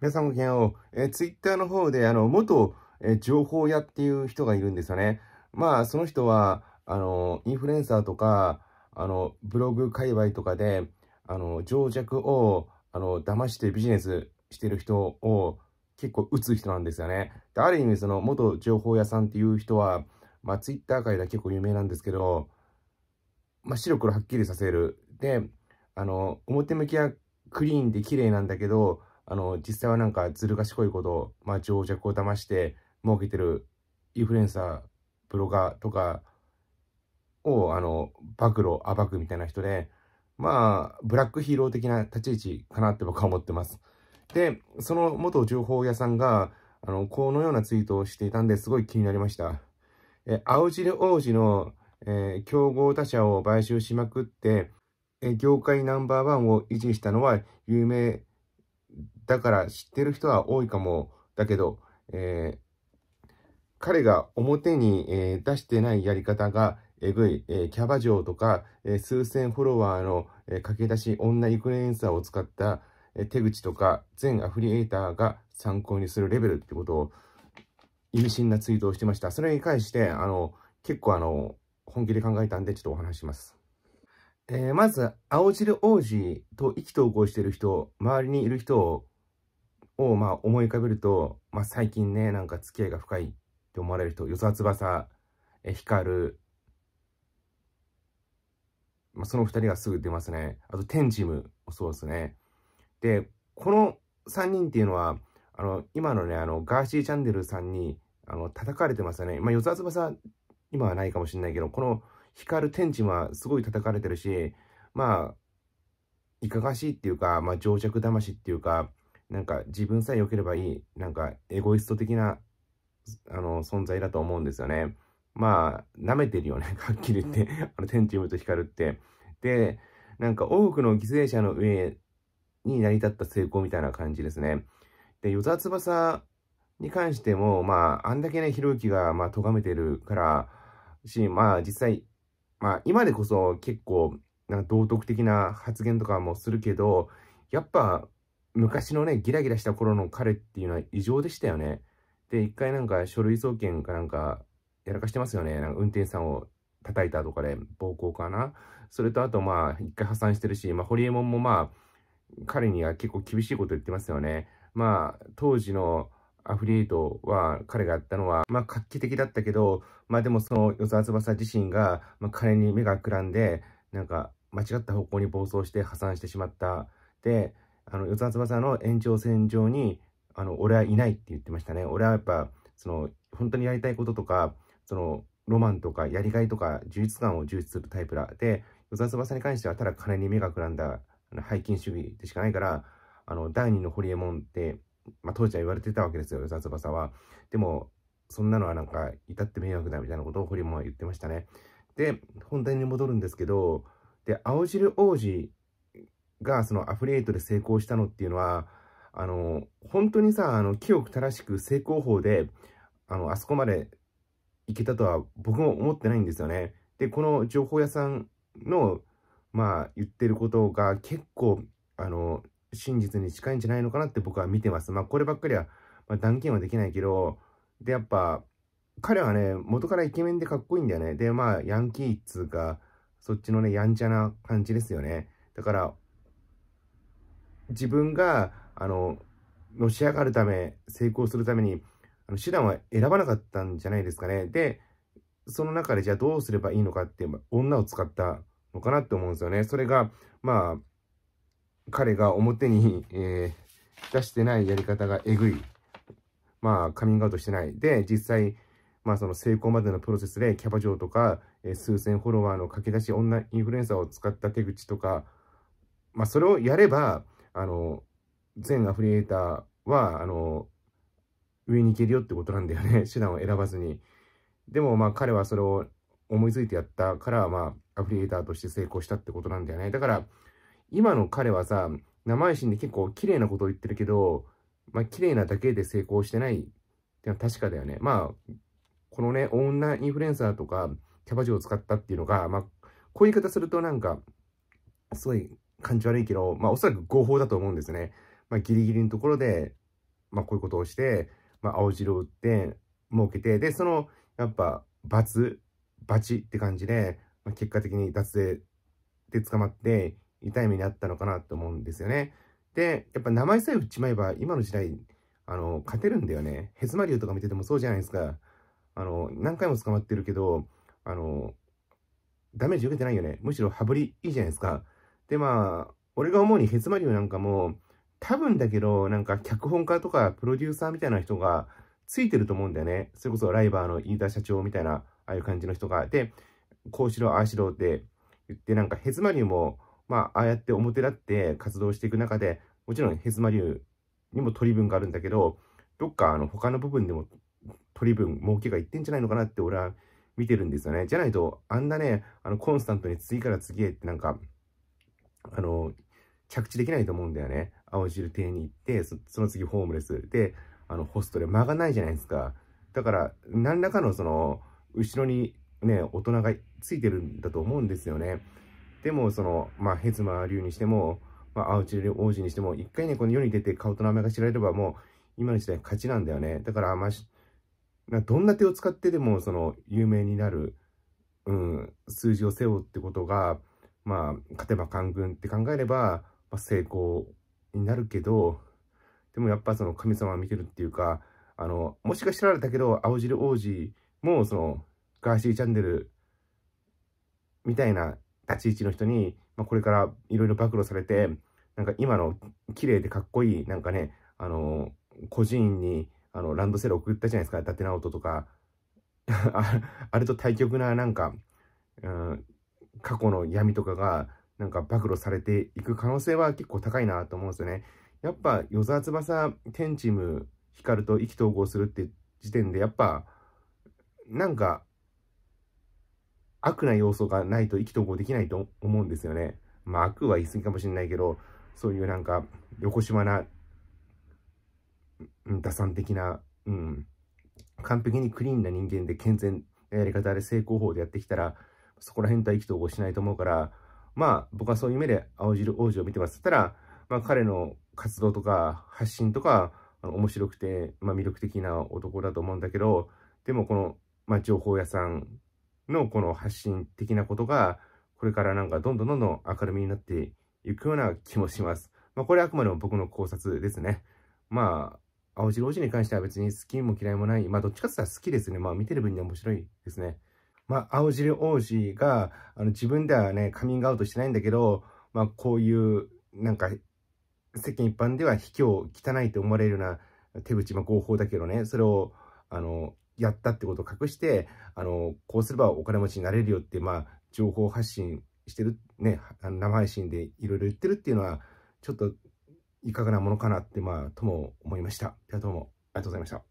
皆さんごきげんよう。えー、ツイッターの方で、あの、元、え、情報屋っていう人がいるんですよね。まあ、その人は、あの、インフルエンサーとか、あの、ブログ界隈とかで、あの、情弱を、あの、騙してビジネスしてる人を結構打つ人なんですよね。で、ある意味、その、元情報屋さんっていう人は、まあ、ツイッター界では結構有名なんですけど、まあ、白黒はっきりさせる。で、あの、表向きはクリーンで綺麗なんだけど、あの、実際はなんかずる賢いこと、まあ、情弱を騙して儲けてるインフルエンサー、ブロガーとかを、あの、暴露、暴くみたいな人で、まあ、ブラックヒーロー的な立ち位置かなって僕は思ってます。で、その元情報屋さんが、あの、このようなツイートをしていたんですごい気になりました。え、青汁王子の、えー、競合他社を買収しまくって、え、業界ナンバーワンを維持したのは有名だから知ってる人は多いかも。だけど、えー、彼が表に、えー、出してないやり方がえぐい、えー、キャバ嬢とか、え数千フォロワーの、え駆け出し女インフルエンサーを使った、え手口とか全アフリエイターが参考にするレベルってことを意味深なツイートをしてました。それに関して、あの、結構あの、本気で考えたんでちょっとお話します。えー、まず、青汁王子と意気投合してる人、周りにいる人をを、まあ、思い浮かべると、まあ、最近ね、なんか付き合いが深いって思われる人、与沢翼、え、光る、まあ、その二人がすぐ出ますね。あと、テンジムもそうですね。で、この三人っていうのは、あの、今のね、あの、ガーシーチャンネルさんに、あの、叩かれてますよね。まあ、与沢翼、今はないかもしれないけど、この、光る天地はすごい叩かれてるし、まあ、いかがしいっていうか、まあ、情弱魂っていうか、なんか自分さえ良ければいい、なんかエゴイスト的な、あの、存在だと思うんですよね。まあ、舐めてるよね。はっきり言って。あの、天チームと光るって。で、なんか多くの犠牲者の上に成り立った成功みたいな感じですね。で、与沢翼に関しても、まあ、あんだけね、ひろゆきが、まあ、咎めてるから、し、まあ、実際、まあ、今でこそ結構、なんか道徳的な発言とかもするけど、やっぱ、昔のね、ギラギラした頃の彼っていうのは異常でしたよね。で、一回なんか書類送検かなんかやらかしてますよね。なんか運転手さんを叩いたとかで暴行かな。それとあとまあ、一回破産してるし、まあ、ホリエモンもまあ、彼には結構厳しいこと言ってますよね。まあ、当時のアフリエイトは彼がやったのは、まあ画期的だったけど、まあでもその与沢翼自身が、まあ彼に目がくらんで、なんか間違った方向に暴走して破産してしまった。で、あの、四つ葉翼の延長線上に、あの、俺はいないって言ってましたね。俺はやっぱ、その、本当にやりたいこととか、その、ロマンとか、やりがいとか、充実感を重視するタイプだ。で、四つ葉翼に関しては、ただ金に目がくらんだ、あの背筋主義でしかないから、あの、第二のホリエモンって、まあ、当時は言われてたわけですよ、四つ葉翼は。でも、そんなのはなんか、至って迷惑だみたいなことをホリエモンは言ってましたね。で、本題に戻るんですけど、で、青汁王子がそのアフリエイトで成功したのっていうのは、あの、本当にさ、あの、清く正しく成功法で、あの、あそこまで行けたとは僕も思ってないんですよね。で、この情報屋さんの、まあ、言ってることが結構、あの、真実に近いんじゃないのかなって僕は見てます。まあ、こればっかりは、まあ、断言はできないけど、で、やっぱ、彼はね、元からイケメンでかっこいいんだよね。で、まあ、ヤンキーっつうか、そっちのね、やんちゃな感じですよね。だから、自分が、あの、のし上がるため、成功するために、あの手段は選ばなかったんじゃないですかね。で、その中でじゃあどうすればいいのかって、女を使ったのかなって思うんですよね。それが、まあ、彼が表に、えー、出してないやり方がえぐい。まあ、カミングアウトしてない。で、実際、まあその成功までのプロセスでキャバ嬢とか、えー、数千フォロワーの駆け出し女インフルエンサーを使った手口とか、まあそれをやれば、あの、全アフリエイターは、あの、上に行けるよってことなんだよね。手段を選ばずに。でも、まあ、彼はそれを思いついてやったから、まあ、アフリエイターとして成功したってことなんだよね。だから、今の彼はさ、生意んで結構綺麗なことを言ってるけど、まあ、綺麗なだけで成功してないってのは確かだよね。まあ、このね、女インフルエンサーとか、キャバ嬢を使ったっていうのが、まあ、こういう言い方するとなんか、すごい感じ悪いけど、まあおそらく合法だと思うんですね。まあギリギリのところで、まあ、こういうことをして、まあ、青汁を売って儲けて、で、その、やっぱ、罰、罰って感じで、まあ、結果的に脱税で捕まって、痛い目にあったのかなと思うんですよね。で、やっぱ名前さえ売っちまえば、今の時代、あの、勝てるんだよね。ヘズマリューとか見ててもそうじゃないですか。あの、何回も捕まってるけど、あの、ダメージ受けてないよね。むしろ羽振りいいじゃないですか。で、まあ、俺が思うにヘズマリューなんかも、多分だけど、なんか脚本家とかプロデューサーみたいな人がついてると思うんだよね。それこそライバーの飯田社長みたいな、ああいう感じの人が。で、こうしろ、ああしろって言って、なんかヘズマリュも、まあ、ああやって表立って活動していく中で、もちろんヘズマリュにも取り分があるんだけど、どっかあの他の部分でも取り分、儲けがいってんじゃないのかなって俺は見てるんですよね。じゃないと、あんなね、あのコンスタントに次から次へってなんか、あの、着地できないと思うんだよね。青汁亭に行って、その次ホームレスで、あの、ホストで間がないじゃないですか。だから、何らかのその、後ろにね、大人がついてるんだと思うんですよね。でも、その、まあ、ヘズマ流にしても、まあ、青汁王子にしても、一回ね、この世に出て顔と名前が知られれば、もう、今の時代勝ちなんだよね。だから、まあ、どんな手を使ってでも、その、有名になる、うん、数字を背負うってことが、まあ、勝てば官軍って考えれば、まあ、成功になるけど、でもやっぱその神様を見てるっていうか、あの、もしかしたらだけど、青汁王子も、その、ガーシーチャンネルみたいな立ち位置の人に、まあ、これからいろいろ暴露されて、なんか今の綺麗でかっこいい、なんかね、あの、孤児院に、あの、ランドセル送ったじゃないですか、伊達直人とか。あれと対極な、なんか、うん、過去の闇とかが、なんか暴露されていく可能性は結構高いなと思うんですよね。やっぱ、与沢翼、天チーム、光と意気投合するって時点で、やっぱ、なんか、悪な要素がないと意気投合できないと思うんですよね。まあ、悪は言い過ぎかもしれないけど、そういうなんか、横島な、打算的な、うん、完璧にクリーンな人間で健全なやり方で成功法でやってきたら、そこら辺とは意気投合しないと思うから、まあ、僕はそういう目で青汁王子を見てます。たら、まあ、彼の活動とか発信とか、あの面白くて、まあ、魅力的な男だと思うんだけど、でもこの、まあ、情報屋さんのこの発信的なことが、これからなんかどんどんどんどん明るみになっていくような気もします。まあ、これはあくまでも僕の考察ですね。まあ、青白王子に関しては別に好きも嫌いもない。まあ、どっちかって言ったら好きですね。まあ、見てる分には面白いですね。まあ、青汁王子が、あの、自分ではね、カミングアウトしてないんだけど、まあ、こういう、なんか、世間一般では卑怯、汚いと思われるような手口、まあ、合法だけどね、それを、あの、やったってことを隠して、あの、こうすればお金持ちになれるよって、まあ、情報発信してる、ね、あの生配信でいろいろ言ってるっていうのは、ちょっといかがなものかなって、まあ、とも思いました。ではどうもありがとうございました。